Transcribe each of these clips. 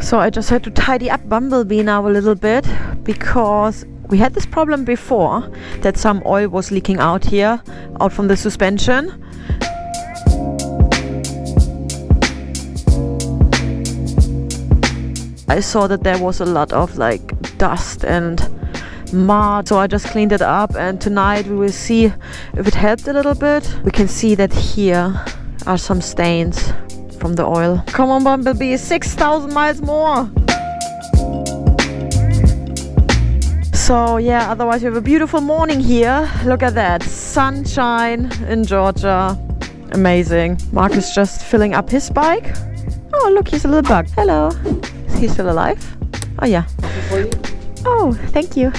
So I just had to tidy up Bumblebee now a little bit because we had this problem before that some oil was leaking out here, out from the suspension. I saw that there was a lot of like dust and mud so I just cleaned it up and tonight we will see if it helped a little bit we can see that here are some stains from the oil. Come on Bumblebee 6,000 miles more. So yeah otherwise we have a beautiful morning here. Look at that. Sunshine in Georgia. Amazing. Marc is just filling up his bike. Oh look he's a little bug. Hello. Is he still alive? Oh yeah. Oh thank you.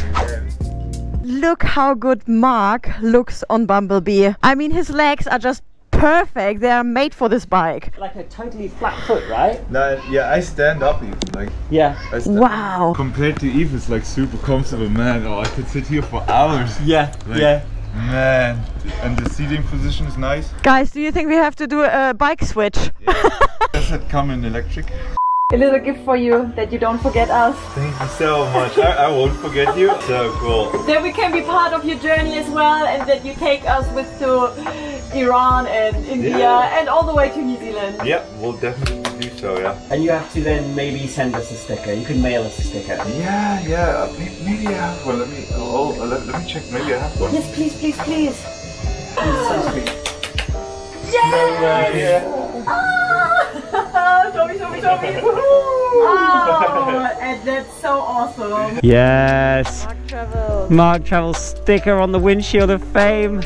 Look how good Marc looks on Bumblebee. I mean his legs are just perfect they are made for this bike Like a totally flat foot, right? No, yeah, I stand up even. Like, Yeah. I stand wow Compared to Eve, it's like super comfortable, man. Oh, I could sit here for hours. Yeah. Like, yeah. Man, and the seating position is nice. guys do you think we have to do a bike switch Does it come in electric? A little gift for you that you don't forget us Thank you so much. I, I won't forget you. So cool. that we can be part of your journey as well and that you take us with to Iran and India Yeah. and all the way to New Zealand. Yeah, we'll definitely do so. Yeah. And you have to then maybe send us a sticker. You can mail us a sticker. Yeah, yeah. uh, Maybe I have one. Let me. Oh, oh, let, let me check. Maybe I have one. Yes, please, please, please. Yeah. Show me, show me, show me. oh, and that's so awesome. Yes. Marc Travel. Marc Travel sticker on the windshield of fame.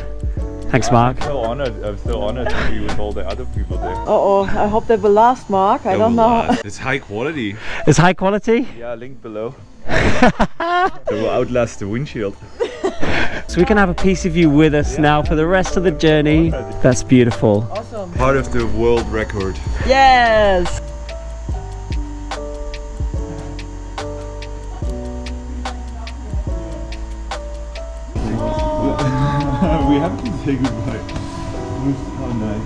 Thanks, Marc. I'm so honored. I'm so honored to be with all the other people there. Uh oh, I hope that will last, Marc. I don't know. It's high quality. It's high quality. Yeah, link below. it will outlast the windshield. So we can have a piece of you with us now for the rest of the journey. That's beautiful. Awesome. Part of the world record. Yes. we have to say goodbye. It was so nice.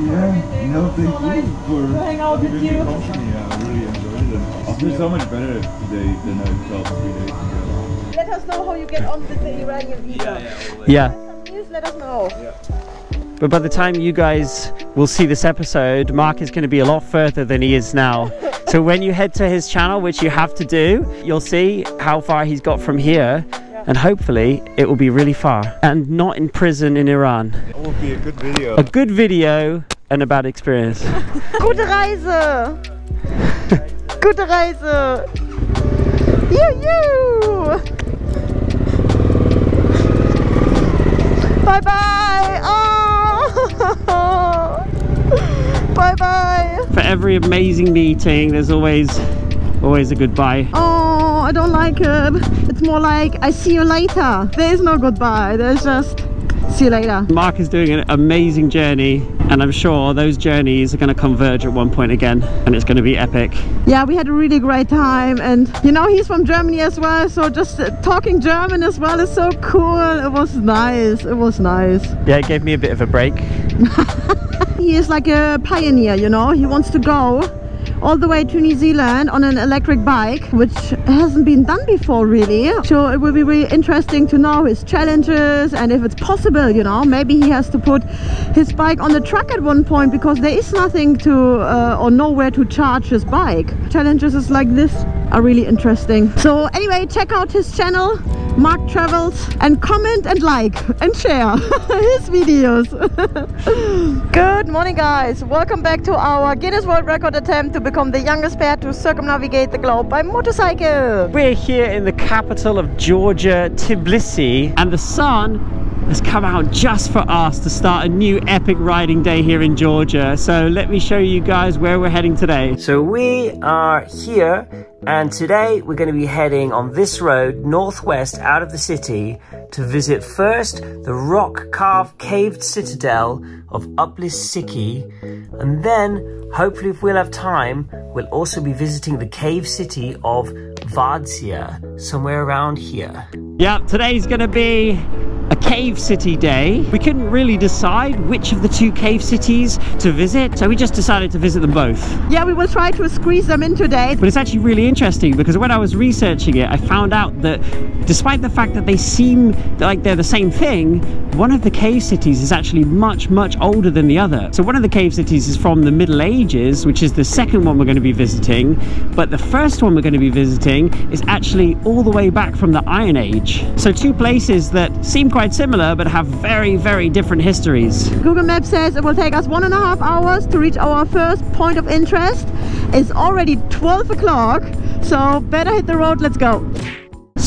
Yeah, no, thank you for hang out with you. company. Yeah, I really enjoyed it. I feel so much better today than I felt three days ago. Let us know how you get on with the Iranian visa. Yeah. Some news, let us know. But by the time you guys will see this episode, Marc is going to be a lot further than he is now. so when you head to his channel, which you have to do, you'll see how far he's got from here. And hopefully it will be really far and not in prison in Iran. It will be a good video. A good video and a bad experience. Gute Reise! Gute Reise! Every amazing meeting, there's always always a goodbye. Oh, I don't like it. It's more like I see you later. There is no goodbye. There's just see you later. Marc is doing an amazing journey, and I'm sure those journeys are going to converge at one point again, and it's going to be epic. Yeah, we had a really great time, and you know he's from Germany as well, so just uh, talking German as well is so cool. It was nice. It was nice. Yeah, it gave me a bit of a break. He is like a pioneer, you know. He wants to go all the way to New Zealand on an electric bike, which hasn't been done before really. So it will be really interesting to know his challenges and if it's possible, you know. Maybe he has to put his bike on the truck at one point because there is nothing to uh, or nowhere to charge his bike. Challenges is like this are really interesting. So anyway, check out his channel, Marc Travels, and comment and like and share his videos. Good morning guys, welcome back to our Guinness World Record attempt to become the youngest pair to circumnavigate the globe by motorcycle. We're here in the capital of Georgia, Tbilisi, and the sun has come out just for us to start a new epic riding day here in Georgia. So let me show you guys where we're heading today. So we are here and today we're going to be heading on this road northwest out of the city to visit first the rock carved caved citadel of Uplistsikhe and then hopefully if we'll have time we'll also be visiting the cave city of Vardzia somewhere around here. Yep, today's going to be a cave city day. We couldn't really decide which of the two cave cities to visit, so we just decided to visit them both. Yeah, we will try to squeeze them in today. But it's actually really interesting because when I was researching it, I found out that despite the fact that they seem like they're the same thing, one of the cave cities is actually much, much older than the other. So one of the cave cities is from the Middle Ages, which is the second one we're going to be visiting, but the first one we're going to be visiting is actually all the way back from the Iron Age. So two places that seem quite similar but have very, very different histories. Google Maps says it will take us one and a half hours to reach our first point of interest. It's already 12 o'clock, so better hit the road, let's go.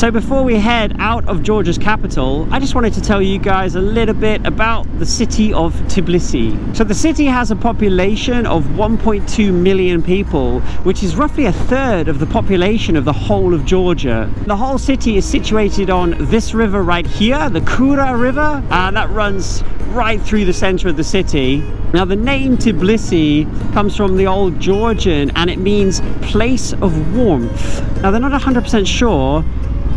So before we head out of Georgia's capital, I just wanted to tell you guys a little bit about the city of Tbilisi. So the city has a population of 1.2 million people, which is roughly a third of the population of the whole of Georgia. The whole city is situated on this river right here, the Kura River, and that runs right through the center of the city. Now the name Tbilisi comes from the old Georgian and it means place of warmth. Now they're not 100% sure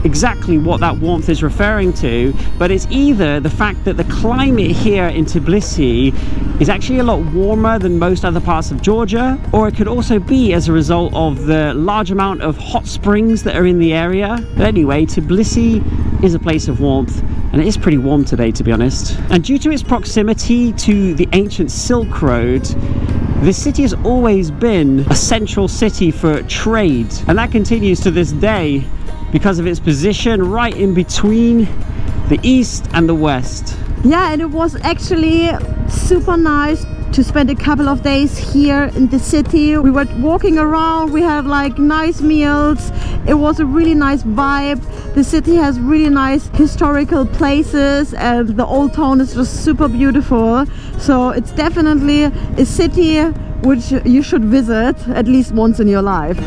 exactly what that warmth is referring to, but it's either the fact that the climate here in Tbilisi is actually a lot warmer than most other parts of Georgia, or it could also be as a result of the large amount of hot springs that are in the area. But anyway, Tbilisi is a place of warmth and it is pretty warm today to be honest. And due to its proximity to the ancient Silk Road, this city has always been a central city for trade and that continues to this day because of its position right in between the east and the west. Yeah, and it was actually super nice to spend a couple of days here in the city. We were walking around, we had like nice meals. It was a really nice vibe. The city has really nice historical places and the old town is just super beautiful. So it's definitely a city which you should visit at least once in your life.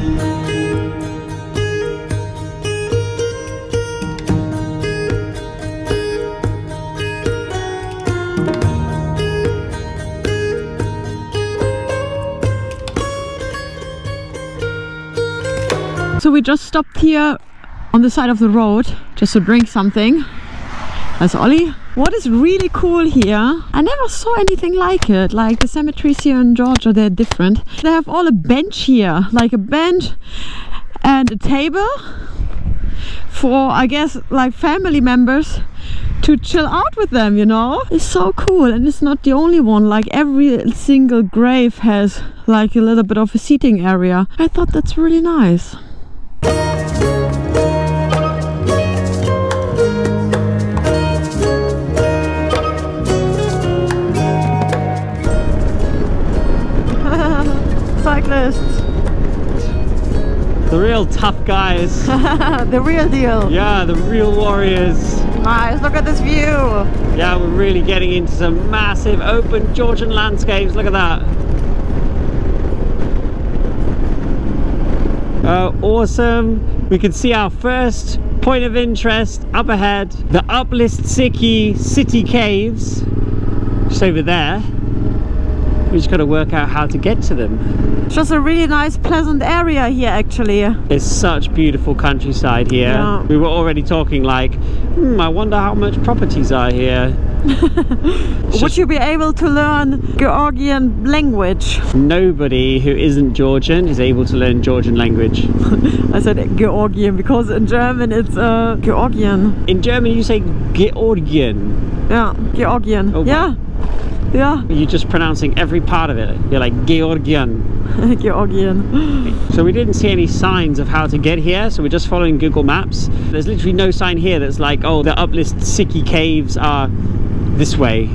We just stopped here on the side of the road just to drink something. That's Ollie. What is really cool here, I never saw anything like it. Like the cemeteries here in Georgia, they're different. They have all a bench here, like a bench and a table for, I guess, like family members to chill out with them, you know? It's so cool and it's not the only one. Like every single grave has like a little bit of a seating area. I thought that's really nice. Cyclists. The real tough guys. the real deal. Yeah, the real warriors. Nice, look at this view. Yeah, we're really getting into some massive open Georgian landscapes. Look at that. Uh, awesome. We can see our first point of interest up ahead. The Uplistsikhe City Caves. Just over there. We just got to work out how to get to them. It's just a really nice, pleasant area here, actually. it's such beautiful countryside here. Yeah. We were already talking like, hmm, I wonder how much properties are here. Would you be able to learn Georgian language? Nobody who isn't Georgian is able to learn Georgian language. I said Georgian because in German it's uh, Georgian. In German you say Georgian. Yeah, Georgian. Oh, yeah. Yeah, You're just pronouncing every part of it. You're like Georgian. Georgian. So we didn't see any signs of how to get here, so we're just following Google Maps. There's literally no sign here that's like, oh, the Uplistsikhe Caves are this way.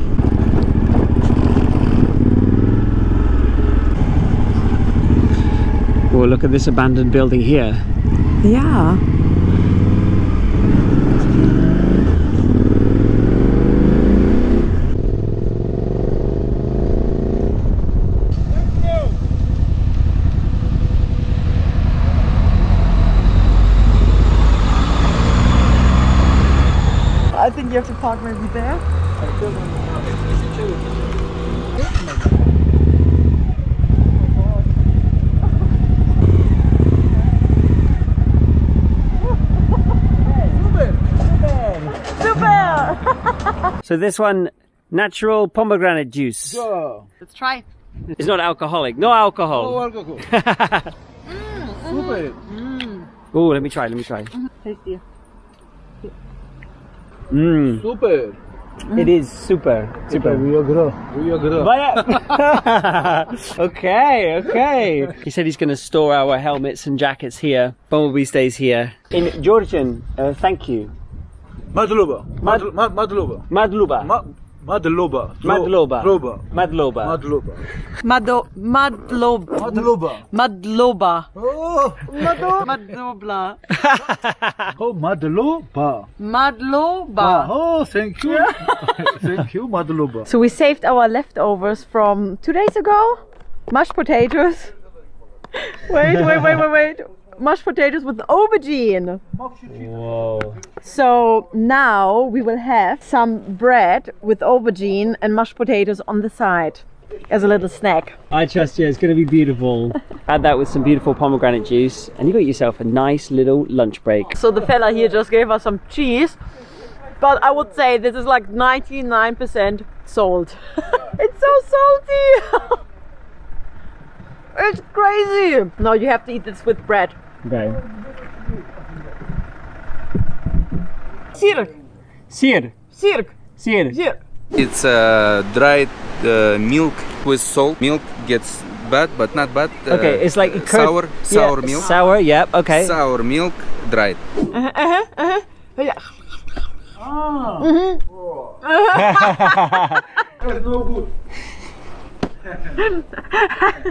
Oh, look at this abandoned building here. Yeah. I think you have to park maybe there. So this one, natural pomegranate juice. Yeah. Let's try. It's not alcoholic. No alcohol. Oh, alcohol. Mm, mm. Super. Oh, let me try. Let me try. Mm-hmm. Tasty. Mmm. Super. It is super. Super. We agree. We agree. okay, okay. He said he's going to store our helmets and jackets here. Bumblebee stays here. In Georgian, uh, thank you. Madluba. Mad- Mad- Mad- Madluba. Madluba. Madluba. Madloba. Madluba. Madloba. Madluba. Mado, madlob, Madluba. madloba. Oh, Madlobla. oh, Madluba. Madloba. Ah, oh, thank you. thank you, Madluba. So we saved our leftovers from two days ago. Mashed potatoes. Wait, wait, wait, wait, wait. Mashed potatoes with aubergine. Whoa. So now we will have some bread with aubergine and mashed potatoes on the side as a little snack. I trust you. It's going to be beautiful. Add that with some beautiful pomegranate juice, and you got yourself a nice little lunch break. So the fella here just gave us some cheese, but I would say this is like 99% salt. it's so salty. it's crazy. No, you have to eat this with bread. Okay. Sirk, Sir. sirk, Sir. sirk. It's uh, dried uh, milk with salt. Milk gets bad, but not bad. Uh, Okay, it's like it could- sour, yeah, sour milk. Sour, yep, okay. Sour milk, dried. Uh huh. Uh huh. Yeah.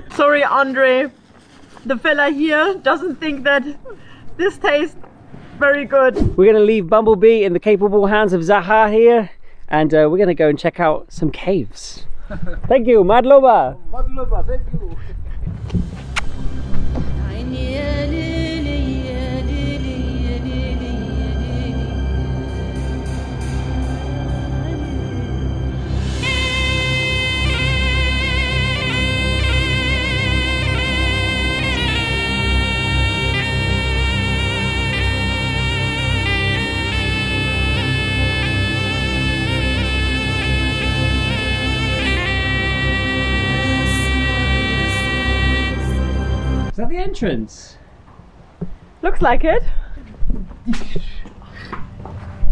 Sorry, Andre. The fella here doesn't think that this tastes very good. We're going to leave Bumblebee in the capable hands of Zaha here, and uh, we're going to go and check out some caves. Thank you, Madloba. Madluba, thank you. Entrance? Looks like it.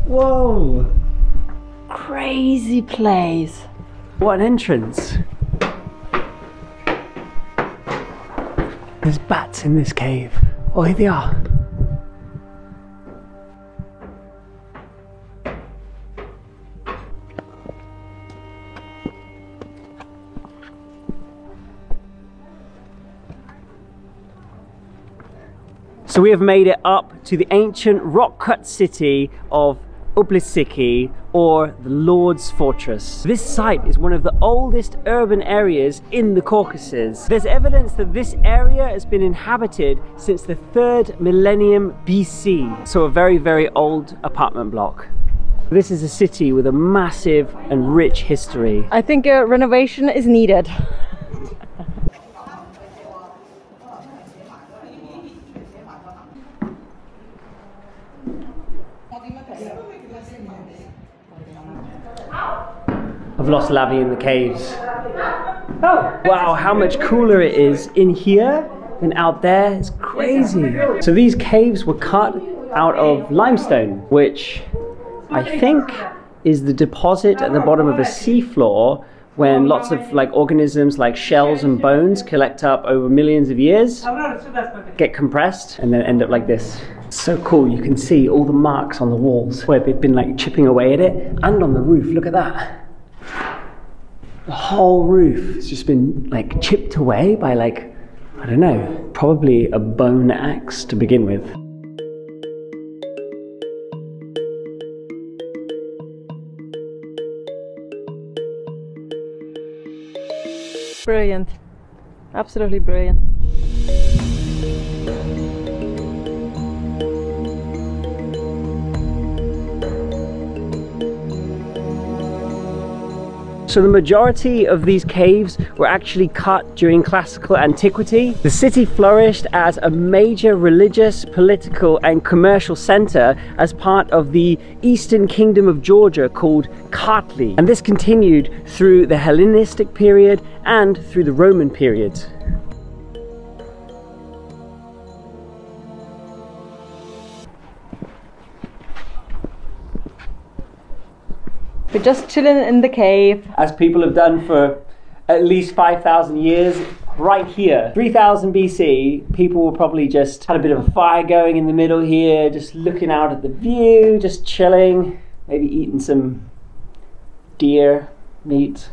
Whoa. Crazy place. What an entrance. There's bats in this cave. Oh, here they are. So we have made it up to the ancient rock-cut city of Uplistsikhe, or the Lord's Fortress. This site is one of the oldest urban areas in the Caucasus. There's evidence that this area has been inhabited since the third millennium BC, so a very, very old apartment block. This is a city with a massive and rich history. I think a renovation is needed. I've lost Lavi in the caves. Oh, wow, how much cooler it is in here than out there. It's crazy. So these caves were cut out of limestone, which I think is the deposit at the bottom of the seafloor when lots of like organisms like shells and bones collect up over millions of years, get compressed, and then end up like this. So cool, you can see all the marks on the walls where they've been like chipping away at it, and on the roof, look at that. The whole roof has just been like chipped away by like, I don't know, probably a bone axe to begin with. Brilliant. Absolutely brilliant. So the majority of these caves were actually cut during classical antiquity. The city flourished as a major religious, political and commercial center as part of the eastern kingdom of Georgia called Kartli. And this continued through the Hellenistic period and through the Roman period. We're just chilling in the cave. as people have done for at least 5,000 years. Right here, 3000 BC, people were probably just had a bit of a fire going in the middle here, just looking out at the view, just chilling, maybe eating some deer meat.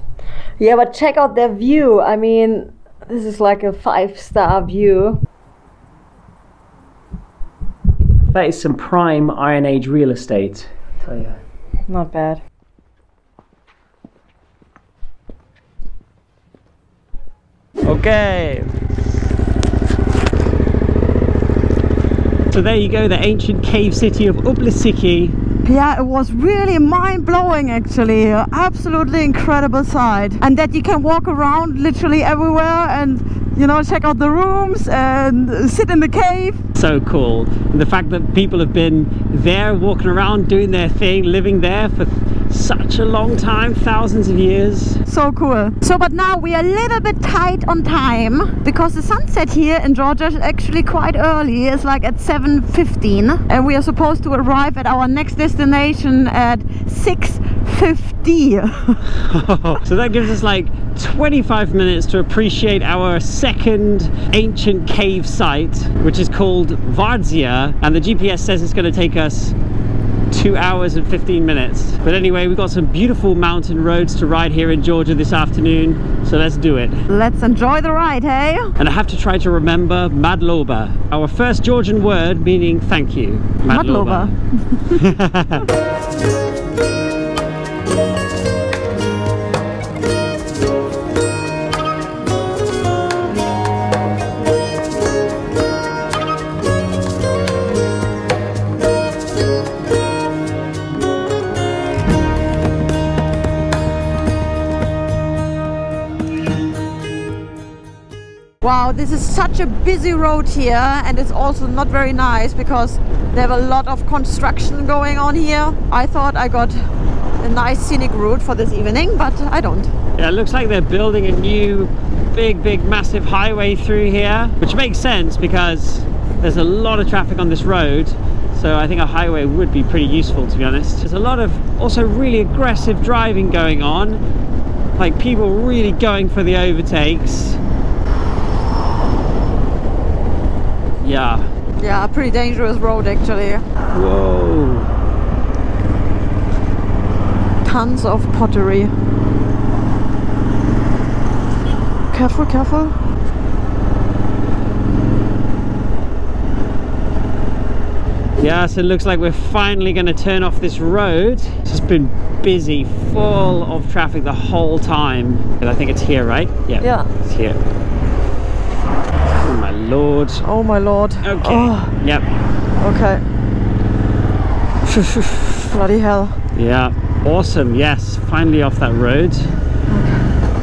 Yeah, but check out their view. I mean, this is like a five star view. That is some prime Iron Age real estate. I tell you. Not bad. Okay. So there you go, the ancient cave city of Uplistsikhe. Yeah, it was really mind blowing actually. Absolutely incredible sight. And that you can walk around literally everywhere and, you know, check out the rooms and sit in the cave. so cool. And the fact that people have been there, walking around, doing their thing, living there for such a long time, thousands of years. So cool. So, but now we are a little bit tight on time because the sunset here in Georgia is actually quite early. It's like at 7.15 and we are supposed to arrive at our next destination at 6.50. so that gives us like 25 minutes to appreciate our second ancient cave site, which is called Vardzia, and the GPS says it's going to take us two hours and 15 minutes. But anyway, we've got some beautiful mountain roads to ride here in Georgia this afternoon, so let's do it. Let's enjoy the ride, hey? And I have to try to remember Madloba, our first Georgian word meaning thank you. Madloba. Wow, this is such a busy road here and it's also not very nice because they have a lot of construction going on here. I thought I got a nice scenic route for this evening, but I don't. Yeah, it looks like they're building a new big, big, massive highway through here, which makes sense because there's a lot of traffic on this road. So I think a highway would be pretty useful, to be honest. There's a lot of also really aggressive driving going on, like people really going for the overtakes. Yeah. Yeah, pretty dangerous road actually. Whoa. Tons of pottery. Careful, careful. Yeah, so it looks like we're finally going to turn off this road. It's just been busy, full of traffic the whole time. And I think it's here, right? Yeah. Yeah. It's here. Oh my lord. Oh my lord. Okay. Oh, Yep. okay. Bloody hell. Yeah. Awesome. Yes. Finally off that road.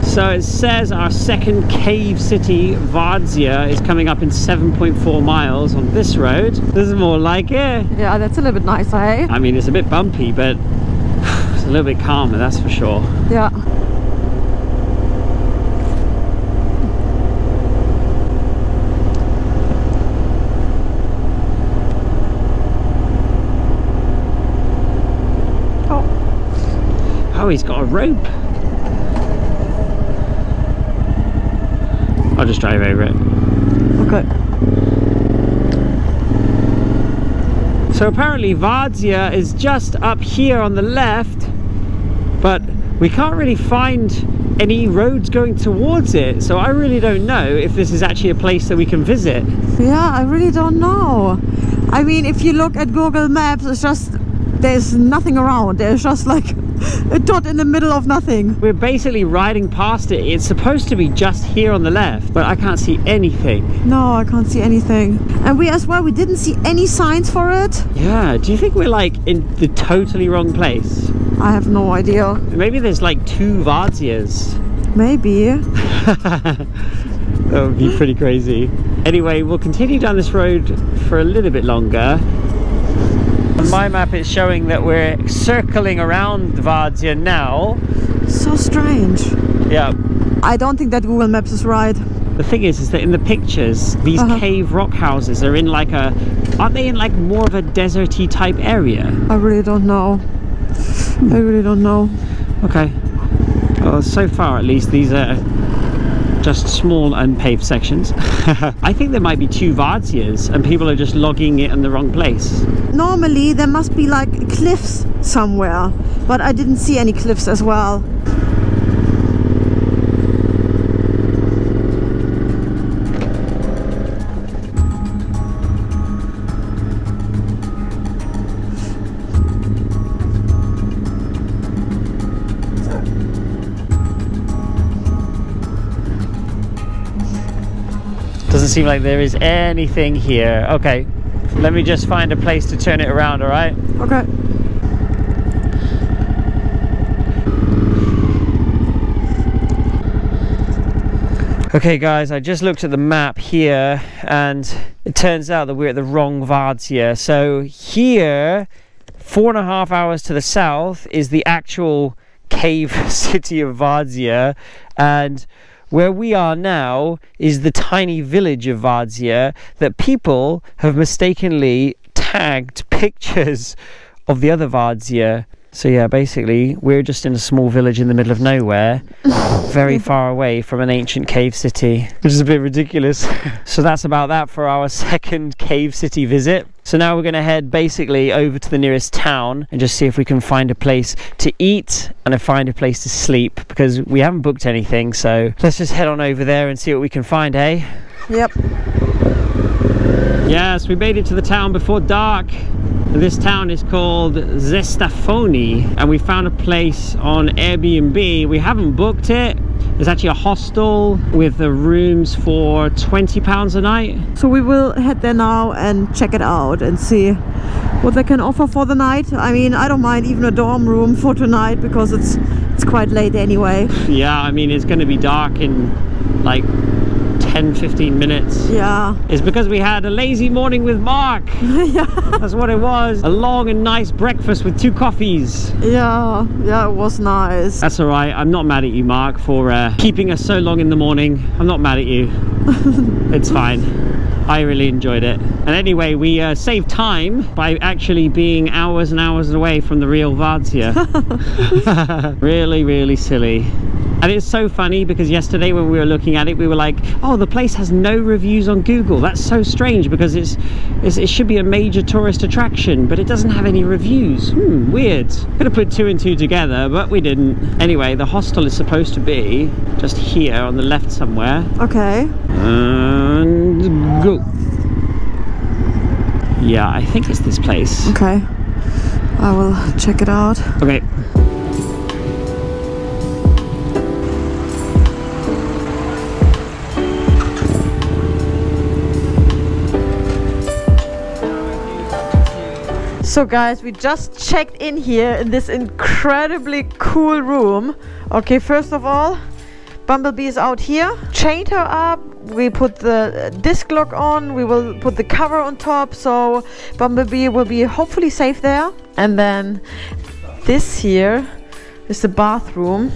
So it says our second cave city, Vardzia, is coming up in 7.4 miles on this road. This is more like it. Yeah, that's a little bit nicer, hey? I mean, it's a bit bumpy, but it's a little bit calmer, that's for sure. Yeah. Oh, he's got a rope. I'll just drive over it. okay. So apparently Vardzia is just up here on the left, but we can't really find any roads going towards it. So I really don't know if this is actually a place that we can visit. Yeah, I really don't know. I mean, if you look at Google Maps, it's just there's nothing around. There's just like a dot in the middle of nothing. We're basically riding past it. It's supposed to be just here on the left, but I can't see anything. No, I can't see anything. And we as well, we didn't see any signs for it. Yeah, do you think we're like in the totally wrong place? I have no idea. Maybe there's like two Vardzias. Maybe. That would be pretty crazy. Anyway, we'll continue down this road for a little bit longer. On my map it's showing that we're circling around Vardzia now. So strange. Yeah. I don't think that Google Maps is right. The thing is, is that in the pictures, these Uh-huh. cave rock houses are in like a, aren't they in like more of a deserty type area? I really don't know. I really don't know. Okay. Well, so far at least, these are just small unpaved sections. I think there might be two Vardzias and people are just logging it in the wrong place. Normally there must be like cliffs somewhere, but I didn't see any cliffs as well. Doesn't seem like there is anything here. Okay, let me just find a place to turn it around, all right? Okay. Okay guys, I just looked at the map here and it turns out that we're at the wrong Vardzia. So here, four and a half hours to the south is the actual cave city of Vardzia and where we are now is the tiny village of Vardzia that people have mistakenly tagged pictures of the other Vardzia. So yeah, basically we're just in a small village in the middle of nowhere very far away from an ancient cave city, which is a bit ridiculous. so that's about that for our second cave city visit. So now we're going to head basically over to the nearest town and just see if we can find a place to eat and find a place to sleep because we haven't booked anything. So let's just head on over there and see what we can find, eh? Yep. Yes, we made it to the town before dark. This town is called Zestafoni and we found a place on Airbnb. We haven't booked it. There's actually a hostel with the rooms for 20 pounds a night. So we will head there now and check it out and see what they can offer for the night. I mean, I don't mind even a dorm room for tonight because it's it's quite late anyway. Yeah, I mean, it's going to be dark in like 10 15 minutes. Yeah. It's because we had a lazy morning with Marc. yeah. That's what it was. A long and nice breakfast with two coffees. Yeah. Yeah, it was nice. That's all right. I'm not mad at you, Marc, for uh, keeping us so long in the morning. I'm not mad at you. it's fine. I really enjoyed it. And anyway, we uh, saved time by actually being hours and hours away from the real Vardzia. really, really silly. And it's so funny because yesterday when we were looking at it, we were like, oh, the place has no reviews on Google. That's so strange because it's, it's it should be a major tourist attraction, but it doesn't have any reviews. Hmm, weird. Could have put two and two together, but we didn't. Anyway, the hostel is supposed to be just here on the left somewhere. Okay. And go. Yeah, I think it's this place. Okay. I will check it out. Okay. So guys, we just checked in here in this incredibly cool room. Okay, first of all, Bumblebee is out here. Chained her up. We put the disc lock on. We will put the cover on top. So Bumblebee will be hopefully safe there. And then this here is the bathroom.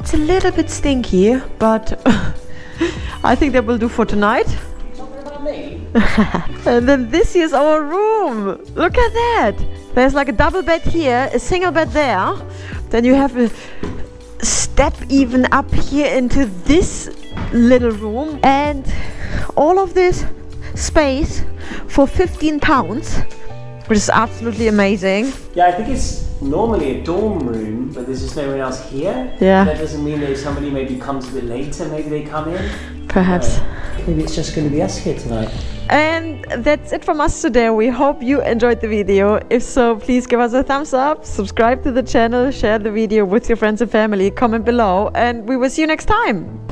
It's a little bit stinky, but I think that will do for tonight. And then this is our room. Look at that. There's like a double bed here, a single bed there. Then you have a step even up here into this little room. And all of this space for 15 pounds, which is absolutely amazing. Yeah, I think it's normally a dorm room, but there's just no one else here. Yeah. That doesn't mean that if somebody maybe comes a bit later, maybe they come in. Perhaps. Maybe it's just going to be us here tonight. And that's it from us today. We hope you enjoyed the video. If so, please give us a thumbs up, subscribe to the channel, share the video with your friends and family, comment below, and we will see you next time.